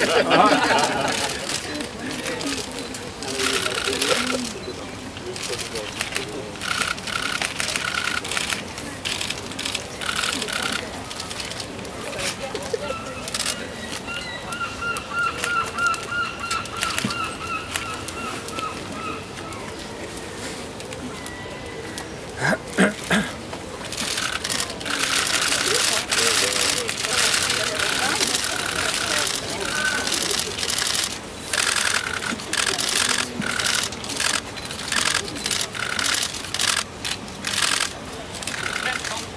あっ!